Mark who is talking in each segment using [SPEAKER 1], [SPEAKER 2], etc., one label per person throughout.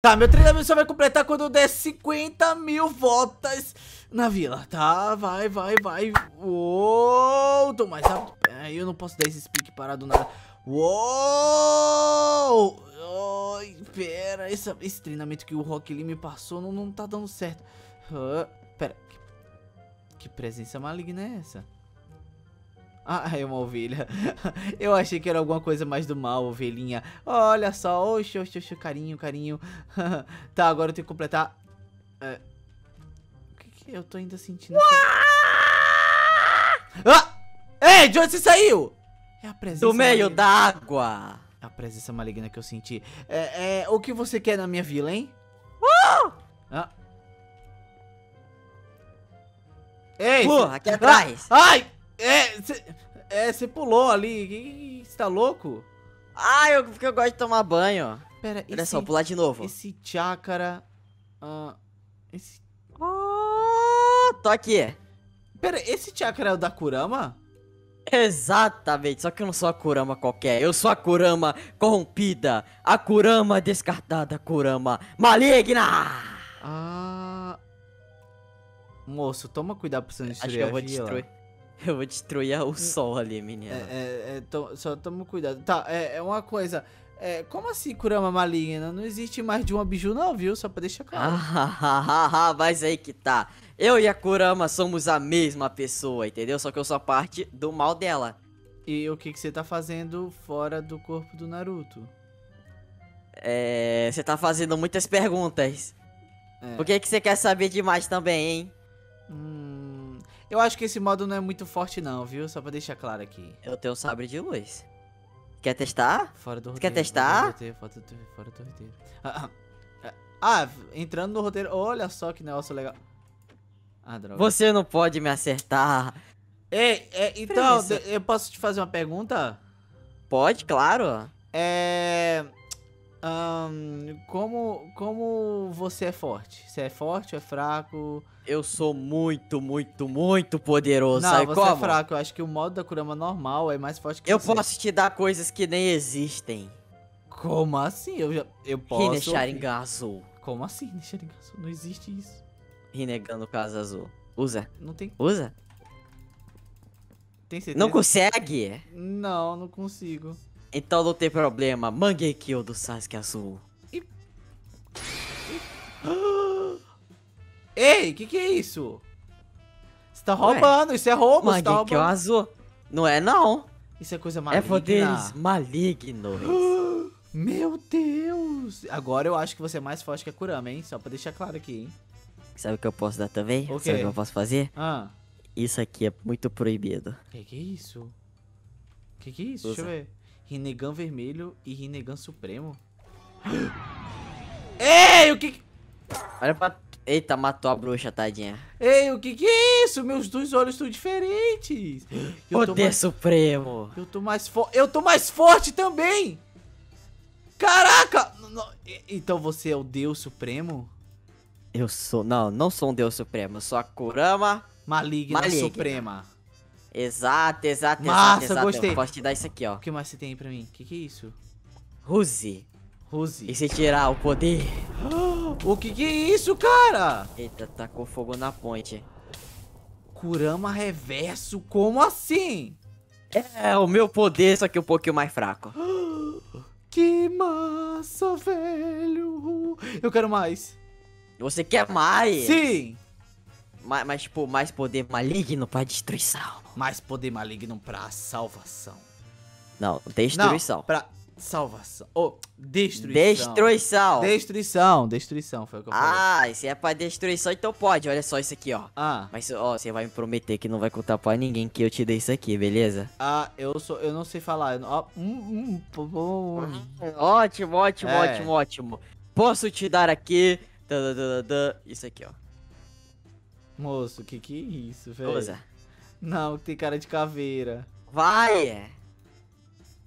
[SPEAKER 1] Tá, meu treinamento só vai completar quando der 50 mil voltas na vila, tá? Vai, vai, vai. Uou, tô mais rápido. Aí eu não posso dar esse speak parado nada. Uou! Pera, esse, esse treinamento que o Rock Lee me passou não, não tá dando certo. Uh, pera, que, que presença maligna é essa? Ah, é uma ovelha. Eu achei que era alguma coisa mais do mal, ovelhinha. Olha só, oxe, oxe, oxe, carinho, carinho. tá, agora eu tenho que completar. É... O que, que eu tô ainda sentindo? Ah! Ei, de onde você saiu?
[SPEAKER 2] É a presença Do meio da água.
[SPEAKER 1] É a presença maligna que eu senti. É, é, o que você quer na minha vila, hein? Uh! Ah.
[SPEAKER 2] Ei! Aqui atrás.
[SPEAKER 1] Ah, ai! É, você é, pulou ali. Você tá louco?
[SPEAKER 2] Ah, eu, porque eu gosto de tomar banho.
[SPEAKER 1] Pera,
[SPEAKER 2] Olha esse, só, pular de novo.
[SPEAKER 1] Esse chakra... Uh, esse...
[SPEAKER 2] Oh, tô aqui.
[SPEAKER 1] Pera, esse chakra é o da Kurama?
[SPEAKER 2] Exatamente, só que eu não sou a Kurama qualquer, eu sou a Kurama corrompida, a Kurama descartada, a Kurama maligna!
[SPEAKER 1] Ah... Moço, toma cuidado pra você não
[SPEAKER 2] destruir Acho que eu vou destruir. Eu vou destruir o sol ali, menina.
[SPEAKER 1] É, é, é to, só toma cuidado. Tá, é, é uma coisa. É, como assim Kurama maligna? Não existe mais de uma biju não, viu? Só pra deixar claro.
[SPEAKER 2] Ah, mas aí que tá. Eu e a Kurama somos a mesma pessoa, entendeu? Só que eu sou parte do mal dela.
[SPEAKER 1] E o que, que você tá fazendo fora do corpo do Naruto?
[SPEAKER 2] É... Você tá fazendo muitas perguntas. É. Por que, que você quer saber demais também, hein?
[SPEAKER 1] Hum... Eu acho que esse modo não é muito forte não, viu? Só pra deixar claro aqui.
[SPEAKER 2] Eu tenho sabre de luz. Quer testar?
[SPEAKER 1] Fora do roteiro.
[SPEAKER 2] Quer testar?
[SPEAKER 1] Fora do roteiro, fora do roteiro. Ah, ah, ah, entrando no roteiro. Olha só que negócio legal.
[SPEAKER 2] Ah, droga. Você não pode me acertar.
[SPEAKER 1] Ei, é, então, eu posso te fazer uma pergunta?
[SPEAKER 2] Pode, claro.
[SPEAKER 1] É... Um, como, como você é forte? Você é forte ou é fraco?
[SPEAKER 2] Eu sou muito, muito, muito poderoso.
[SPEAKER 1] Não,
[SPEAKER 2] sabe
[SPEAKER 1] você
[SPEAKER 2] como?
[SPEAKER 1] é fraco. Eu acho que o modo da Kurama normal é mais forte que
[SPEAKER 2] eu
[SPEAKER 1] você.
[SPEAKER 2] Eu posso te dar coisas que nem existem.
[SPEAKER 1] Como assim? Eu, já, eu posso...
[SPEAKER 2] Sharingan azul.
[SPEAKER 1] Como assim Hine Sharingan azul? Não existe isso.
[SPEAKER 2] Rinnegan no caso azul. Usa.
[SPEAKER 1] Não tem...
[SPEAKER 2] Usa.
[SPEAKER 1] Tem certeza?
[SPEAKER 2] Não consegue?
[SPEAKER 1] Não, não consigo.
[SPEAKER 2] Então não tem problema. Mangekyou do Sasuke azul. E...
[SPEAKER 1] Ei, que que é isso? Você tá roubando, Ué, isso é roubo,
[SPEAKER 2] Mangekyou tá roubando. azul. Não é não.
[SPEAKER 1] Isso é coisa maligna.
[SPEAKER 2] É poderes malignos.
[SPEAKER 1] Meu Deus. Agora eu acho que você é mais forte que a Kurama, hein? Só pra deixar claro aqui, hein?
[SPEAKER 2] Sabe o que eu posso dar também?
[SPEAKER 1] O
[SPEAKER 2] Sabe o que eu posso fazer?
[SPEAKER 1] Ah.
[SPEAKER 2] Isso aqui é muito proibido.
[SPEAKER 1] Que que é isso? Que que é isso? Usa. Deixa eu ver. Rinnegan Vermelho e Rinnegan Supremo. Ei, o que...
[SPEAKER 2] Olha pra... Eita, matou a bruxa, tadinha.
[SPEAKER 1] Ei, o que que é isso? Meus dois olhos estão diferentes.
[SPEAKER 2] Eu Poder mais... Supremo.
[SPEAKER 1] Eu tô mais forte. Eu tô mais forte também. Caraca! Então você é o Deus Supremo?
[SPEAKER 2] Eu sou... Não, não sou um Deus Supremo. Eu sou a Kurama...
[SPEAKER 1] Maligna, Maligna. Suprema.
[SPEAKER 2] Exato, exato,
[SPEAKER 1] Massa,
[SPEAKER 2] exato,
[SPEAKER 1] gostei.
[SPEAKER 2] Eu posso te dar isso aqui, ó.
[SPEAKER 1] O que mais você tem aí pra mim? O que, que é isso?
[SPEAKER 2] Ruse.
[SPEAKER 1] Ruse.
[SPEAKER 2] E se tirar o poder.
[SPEAKER 1] O que que é isso, cara?
[SPEAKER 2] Eita, tacou fogo na ponte.
[SPEAKER 1] Kurama reverso, como assim?
[SPEAKER 2] É, o meu poder, só que um pouquinho mais fraco.
[SPEAKER 1] Que massa, velho. Eu quero mais.
[SPEAKER 2] Você quer mais?
[SPEAKER 1] Sim.
[SPEAKER 2] Mas, mas, tipo, mais poder maligno pra destruição.
[SPEAKER 1] Mais poder maligno pra salvação.
[SPEAKER 2] Não, destruição. Não,
[SPEAKER 1] pra salvação. Oh, destruição.
[SPEAKER 2] Destruição.
[SPEAKER 1] Destruição, destruição foi o que eu falei.
[SPEAKER 2] Ah, se é pra destruição, então pode. Olha só isso aqui, ó.
[SPEAKER 1] Ah.
[SPEAKER 2] Mas, ó, você vai me prometer que não vai contar pra ninguém que eu te dei isso aqui, beleza?
[SPEAKER 1] Ah, eu sou, eu não sei falar. Não, hum, hum, hum,
[SPEAKER 2] ótimo, ótimo, é. ótimo, ótimo. Posso te dar aqui... Isso aqui, ó.
[SPEAKER 1] Moço, que que é isso, velho?
[SPEAKER 2] Usa.
[SPEAKER 1] Não, tem cara de caveira.
[SPEAKER 2] Vai!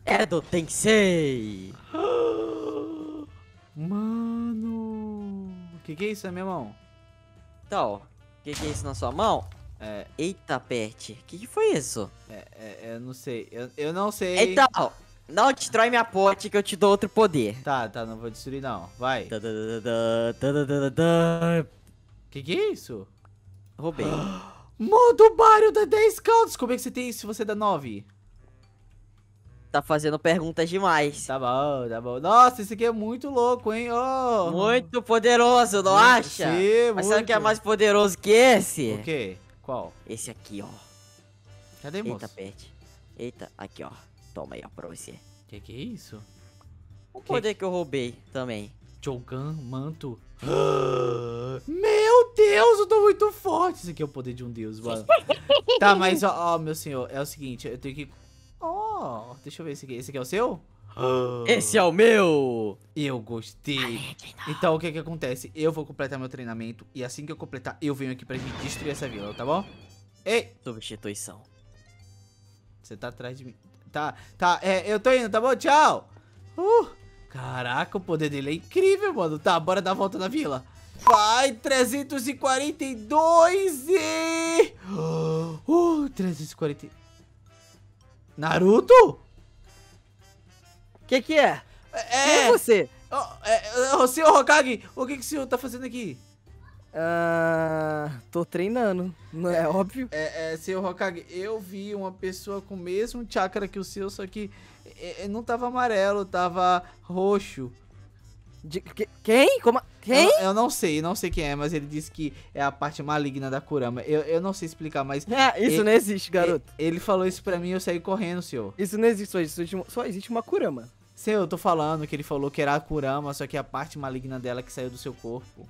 [SPEAKER 2] É do Tensei!
[SPEAKER 1] Mano! Que que é isso na minha mão?
[SPEAKER 2] Então, o que que é isso na sua mão?
[SPEAKER 1] É...
[SPEAKER 2] Eita, Pet, o que que foi isso?
[SPEAKER 1] É, é, eu não sei, eu, eu não sei.
[SPEAKER 2] Então, Não destrói minha ponte que eu te dou outro poder.
[SPEAKER 1] Tá, tá, não vou destruir não. Vai. Que que é isso?
[SPEAKER 2] Roubei.
[SPEAKER 1] Modo Mario dá 10 caldos. Como é que você tem isso se você dá 9?
[SPEAKER 2] Tá fazendo perguntas demais.
[SPEAKER 1] Tá bom, tá bom. Nossa, esse aqui é muito louco, hein? Oh.
[SPEAKER 2] Muito poderoso, não acha?
[SPEAKER 1] Sim,
[SPEAKER 2] Mas sabe o que é
[SPEAKER 1] muito.
[SPEAKER 2] mais poderoso que esse?
[SPEAKER 1] O quê? Qual?
[SPEAKER 2] Esse aqui, ó.
[SPEAKER 1] Cadê, moço?
[SPEAKER 2] Eita, pet. Eita, aqui, ó. Toma aí, ó, pra você.
[SPEAKER 1] Que que é isso?
[SPEAKER 2] Um poder que eu roubei também.
[SPEAKER 1] Jogan, manto. Meu Deus, eu tô muito forte. Esse aqui é o poder de um deus, mano. tá, mas ó, ó, meu senhor, é o seguinte, eu tenho que... Ó, deixa eu ver esse aqui. Esse aqui é o seu?
[SPEAKER 2] Esse é o meu!
[SPEAKER 1] Eu gostei. Então, o que que acontece? Eu vou completar meu treinamento e assim que eu completar, eu venho aqui pra gente destruir essa vila, tá bom? Ei,
[SPEAKER 2] Substituição.
[SPEAKER 1] você tá atrás de mim. Tá, tá, é, eu tô indo, tá bom? Tchau. Uh, caraca, o poder dele é incrível, mano. Tá, bora dar a volta na vila. Vai, 342 e... Uh, 340... Naruto?
[SPEAKER 3] Que que é? Quem
[SPEAKER 1] É,
[SPEAKER 3] é você?
[SPEAKER 1] É, ô, senhor Hokage, o que que o senhor tá fazendo aqui?
[SPEAKER 3] Ah, tô treinando, não é óbvio?
[SPEAKER 1] É, é, senhor Hokage, eu vi uma pessoa com o mesmo chakra que o seu, só que é, é, não tava amarelo, tava roxo.
[SPEAKER 3] De- que- quem? Como? Quem?
[SPEAKER 1] Eu, eu não sei, não sei quem é, mas ele disse que é a parte maligna da Kurama. Eu, eu não sei explicar, mas
[SPEAKER 3] Ah, isso
[SPEAKER 1] E-
[SPEAKER 3] não existe, garoto.
[SPEAKER 1] e- ele falou isso pra mim e eu saí correndo, senhor.
[SPEAKER 3] Isso não existe, só existe, uma- só existe uma Kurama.
[SPEAKER 1] Senhor, eu tô falando que ele falou que era a Kurama, só que é a parte maligna dela que saiu do seu corpo.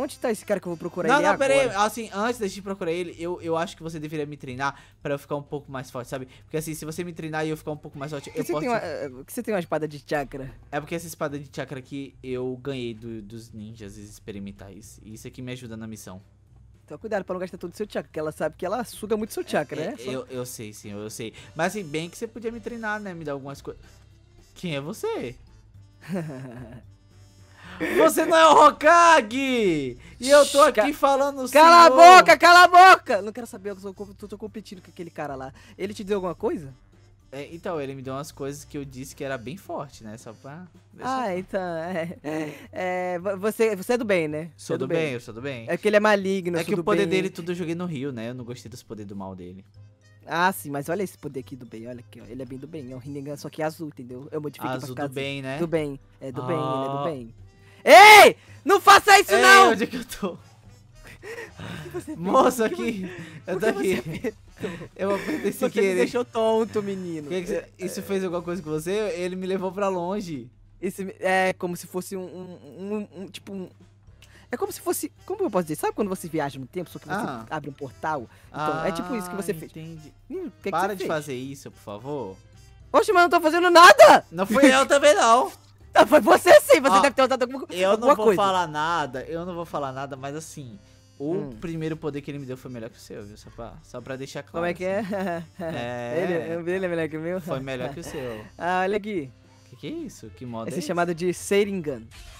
[SPEAKER 3] Onde tá esse cara que eu vou procurar
[SPEAKER 1] não,
[SPEAKER 3] ele
[SPEAKER 1] não,
[SPEAKER 3] agora?
[SPEAKER 1] pera aí. Assim, antes da gente procurar ele, eu, eu acho que você deveria me treinar pra eu ficar um pouco mais forte, sabe? Porque assim, se você me treinar e eu ficar um pouco mais forte,
[SPEAKER 3] Por
[SPEAKER 1] eu
[SPEAKER 3] que, você
[SPEAKER 1] posso...
[SPEAKER 3] tem uma, eh, por que você tem uma espada de chakra?
[SPEAKER 1] É porque essa espada de chakra aqui eu ganhei do- dos ninjas experimentais. E isso aqui me ajuda na missão.
[SPEAKER 3] Então cuidado pra não gastar todo o seu chakra, porque ela sabe que ela suga muito seu chakra,
[SPEAKER 1] É,
[SPEAKER 3] né?
[SPEAKER 1] Eu, eu sei, senhor, eu sei. Mas assim, bem que você podia me treinar, né? Me dar algumas coisas. Quem é você? você não é o Hokage! E eu tô aqui falando
[SPEAKER 3] Cala a
[SPEAKER 1] senhor.
[SPEAKER 3] boca, cala a boca! Não quero saber, eu tô, tô, tô competindo com aquele cara lá. Ele te deu alguma coisa?
[SPEAKER 1] É, então, ele me deu umas coisas que eu disse que era bem forte, né? Só pra.
[SPEAKER 3] Ah, então, é, é, vo- você, você é do bem, né?
[SPEAKER 1] Sou
[SPEAKER 3] é
[SPEAKER 1] do bem, eu sou do bem.
[SPEAKER 3] É que ele é maligno,
[SPEAKER 1] É que o
[SPEAKER 3] do
[SPEAKER 1] poder
[SPEAKER 3] bem.
[SPEAKER 1] dele tudo eu joguei no Rio, né? Eu não gostei dos poderes do mal dele.
[SPEAKER 3] Ah, sim, mas olha esse poder aqui do bem, olha aqui, ó. Ele é bem do bem, é um Rinnegan, só que é azul, entendeu? Eu modifiquei pra
[SPEAKER 1] Azul
[SPEAKER 3] ficar
[SPEAKER 1] do bem, né?
[SPEAKER 3] Do bem, é do bem, ele é do
[SPEAKER 1] Ah.
[SPEAKER 3] bem. Ei! Não faça isso
[SPEAKER 1] Ei,
[SPEAKER 3] não!
[SPEAKER 1] onde é que eu tô? Moço, aqui. Eu tô aqui. Eu apertei sem
[SPEAKER 3] Você me
[SPEAKER 1] querer.
[SPEAKER 3] deixou tonto, menino.
[SPEAKER 1] Que que você- isso fez alguma coisa com você? Ele me levou pra longe.
[SPEAKER 3] Esse é como se fosse um, um, um- um- tipo um... É como se fosse, como eu posso dizer, sabe quando você viaja no tempo, só que você
[SPEAKER 1] Ah.
[SPEAKER 3] abre um portal? Então, é tipo isso que você fez.
[SPEAKER 1] Entendi.
[SPEAKER 3] O que que
[SPEAKER 1] Para
[SPEAKER 3] você
[SPEAKER 1] de
[SPEAKER 3] fez?
[SPEAKER 1] fazer isso, por favor.
[SPEAKER 3] Oxe, mas eu não tô fazendo nada!
[SPEAKER 1] Não fui eu também, não.
[SPEAKER 3] Ah, Foi você sim, você
[SPEAKER 1] Ó,
[SPEAKER 3] deve ter usado alguma,
[SPEAKER 1] Eu não vou
[SPEAKER 3] coisa.
[SPEAKER 1] falar nada, eu não vou falar nada, mas assim, o
[SPEAKER 3] Hum.
[SPEAKER 1] primeiro poder que ele me deu foi melhor que o seu, viu? Só pra, só pra deixar claro.
[SPEAKER 3] Como é que é?
[SPEAKER 1] É.
[SPEAKER 3] Ele, ele é melhor que o meu?
[SPEAKER 1] Foi melhor que o seu.
[SPEAKER 3] Ah, olha aqui.
[SPEAKER 1] Que que é isso? Que modo
[SPEAKER 3] Esse
[SPEAKER 1] é
[SPEAKER 3] é chamado de Seiringan.
[SPEAKER 1] esse?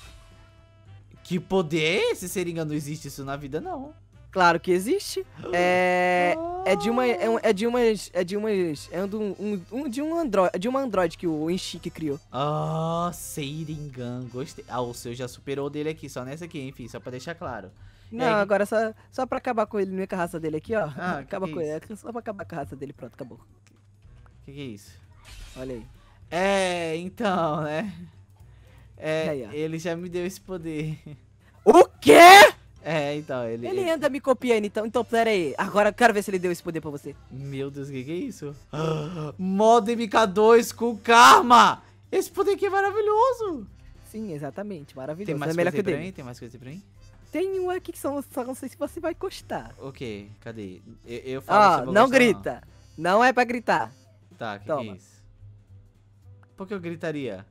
[SPEAKER 1] Que poder é esse? Seringa não existe isso na vida, não.
[SPEAKER 3] Claro que existe. É. É de uma. É, é de umas. É de umas. É um, um, um- de um android. De uma android que o Enchique criou.
[SPEAKER 1] Ah, Seiringan, gostei. Ah, o seu já superou o dele aqui, só nessa aqui, enfim, só pra deixar claro.
[SPEAKER 3] Não,
[SPEAKER 1] É,
[SPEAKER 3] agora só, só pra acabar com ele, não é com a raça dele aqui, ó.
[SPEAKER 1] Ah,
[SPEAKER 3] Acaba
[SPEAKER 1] que
[SPEAKER 3] com ele. é Só pra acabar com a raça dele, pronto, acabou.
[SPEAKER 1] Que que é isso?
[SPEAKER 3] Olha aí.
[SPEAKER 1] É, então, né? É,
[SPEAKER 3] Aí,
[SPEAKER 1] ele já me deu esse poder.
[SPEAKER 3] O quê?
[SPEAKER 1] É, então, ele...
[SPEAKER 3] Ele
[SPEAKER 1] ele-
[SPEAKER 3] anda me copiando, então. Então, pera aí. Agora eu quero ver se ele deu esse poder pra você.
[SPEAKER 1] Meu Deus, o que, que é isso? Modo MK2 com karma! Esse poder aqui é maravilhoso!
[SPEAKER 3] Sim, exatamente. Maravilhoso.
[SPEAKER 1] Tem mais
[SPEAKER 3] é melhor
[SPEAKER 1] coisa
[SPEAKER 3] que
[SPEAKER 1] pra mim? Tem mais coisa pra mim?
[SPEAKER 3] Tem um aqui que são, só não sei se você vai gostar.
[SPEAKER 1] O quê? Cadê? Eu, eu falo vou
[SPEAKER 3] não
[SPEAKER 1] gostar
[SPEAKER 3] grita. Não é pra gritar.
[SPEAKER 1] Tá, o que, que é
[SPEAKER 3] Toma.
[SPEAKER 1] isso? Por que eu gritaria?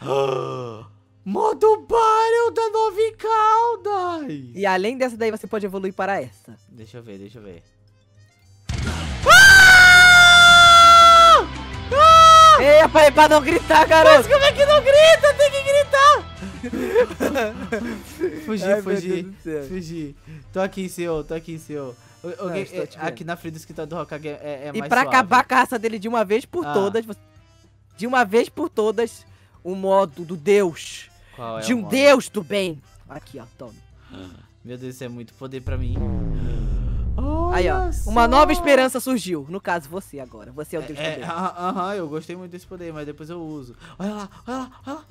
[SPEAKER 1] Modo Barrel da Nove Caldas!
[SPEAKER 3] E além dessa daí, você pode evoluir para essa.
[SPEAKER 1] Deixa eu ver, deixa eu ver.
[SPEAKER 3] Ei, rapaz, pra não gritar, garoto!
[SPEAKER 1] como é que não grita? Tem que gritar! fugi,
[SPEAKER 3] Ai, meu
[SPEAKER 1] fugi,
[SPEAKER 3] Deus do céu.
[SPEAKER 1] fugi. Tô aqui, senhor, tô aqui, senhor. O- o
[SPEAKER 3] Não,
[SPEAKER 1] é- aqui na frente do escritório do Hokage é, é
[SPEAKER 3] E
[SPEAKER 1] mais
[SPEAKER 3] pra
[SPEAKER 1] suave.
[SPEAKER 3] acabar a caça dele de uma vez por
[SPEAKER 1] Ah.
[SPEAKER 3] todas, você... de uma vez por todas o modo do Deus.
[SPEAKER 1] Qual é
[SPEAKER 3] de um? Deus do bem. Aqui, ó, tome.
[SPEAKER 1] Meu Deus, isso é muito poder pra mim.
[SPEAKER 3] Aí, ó.
[SPEAKER 1] Olha
[SPEAKER 3] Uma
[SPEAKER 1] só.
[SPEAKER 3] nova esperança surgiu. No caso, você agora. Você é o Deus do
[SPEAKER 1] É,
[SPEAKER 3] bem.
[SPEAKER 1] aham, eu gostei muito desse poder, mas depois eu uso. Olha lá, olha lá, olha lá.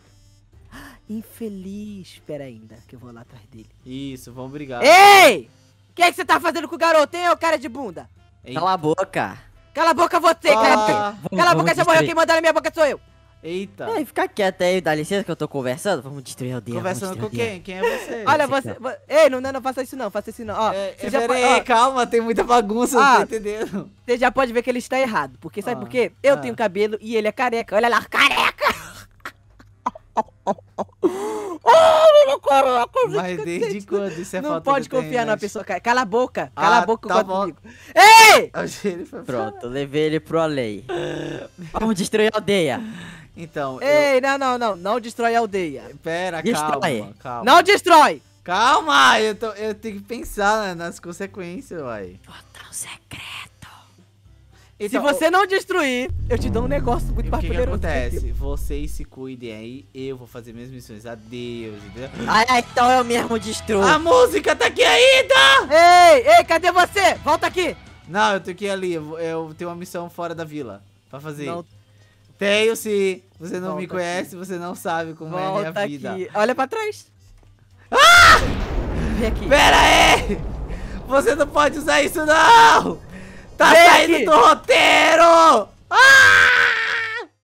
[SPEAKER 3] Infeliz. Espera ainda, que eu vou lá atrás dele.
[SPEAKER 1] Isso, vamos brigar.
[SPEAKER 3] Ei! O que, é que você tá fazendo com o garoto, hein, ô cara de bunda?
[SPEAKER 1] Eita.
[SPEAKER 2] Cala a boca.
[SPEAKER 3] Cala a boca você, cara.
[SPEAKER 1] Ah,
[SPEAKER 3] Cala a boca, você morreu. Quem manda na minha boca sou eu.
[SPEAKER 1] Eita.
[SPEAKER 2] Ei, fica quieto aí, dá licença que eu tô conversando. Vamos destruir a aldeia.
[SPEAKER 1] Conversando com quem? Quem é você?
[SPEAKER 3] Olha, você... Ei, não, não, não faça isso não, faça isso não. Ó,
[SPEAKER 1] É,
[SPEAKER 3] você,
[SPEAKER 1] é,
[SPEAKER 3] já pode,
[SPEAKER 1] aí,
[SPEAKER 3] ó,
[SPEAKER 1] calma, tem muita bagunça, não
[SPEAKER 3] Ah.
[SPEAKER 1] tô entendendo.
[SPEAKER 3] você já pode ver que ele está errado. Porque sabe
[SPEAKER 1] Ah,
[SPEAKER 3] por quê? Eu
[SPEAKER 1] ah.
[SPEAKER 3] tenho cabelo e ele é careca. Olha lá, careca! oh, ele careca!
[SPEAKER 1] Mas desde quando isso é
[SPEAKER 3] Não pode
[SPEAKER 1] de
[SPEAKER 3] confiar numa pessoa careca. Cala a boca, cala
[SPEAKER 1] Ah,
[SPEAKER 3] a boca
[SPEAKER 1] tá bom.
[SPEAKER 3] comigo. Ei!
[SPEAKER 2] Pronto, levei ele pro além. Vamos destruir a aldeia.
[SPEAKER 1] Então, eu...
[SPEAKER 3] Ei, não, não, não. Não destrói a aldeia.
[SPEAKER 1] Pera,
[SPEAKER 2] Destrói.
[SPEAKER 1] calma, calma.
[SPEAKER 3] Não destrói!
[SPEAKER 1] Calma, eu, tô, eu tenho que pensar né, nas consequências, uai.
[SPEAKER 2] Botão secreto.
[SPEAKER 3] Se
[SPEAKER 1] Então,
[SPEAKER 3] você não destruir, eu te dou um negócio muito
[SPEAKER 1] o
[SPEAKER 3] mais
[SPEAKER 1] que, que
[SPEAKER 3] poderoso.
[SPEAKER 1] acontece? Vocês se cuidem aí, eu vou fazer minhas missões. Adeus, entendeu?
[SPEAKER 2] Ai, ai, então eu mesmo destruo.
[SPEAKER 1] A música tá aqui ainda!
[SPEAKER 3] Ei, ei, cadê você? Volta aqui!
[SPEAKER 1] Não, eu tenho que ir ali, eu, eu tenho uma missão fora da vila pra fazer.
[SPEAKER 3] Não,
[SPEAKER 1] Tenho sim, você não me
[SPEAKER 3] Volta
[SPEAKER 1] conhece, você não sabe como é a
[SPEAKER 3] volta
[SPEAKER 1] minha vida.
[SPEAKER 3] aqui. Olha pra trás. Ah! Vem aqui.
[SPEAKER 1] Pera aí! Você não pode usar isso não! Tá
[SPEAKER 3] Vem
[SPEAKER 1] saindo
[SPEAKER 3] aqui.
[SPEAKER 1] do roteiro! Ah!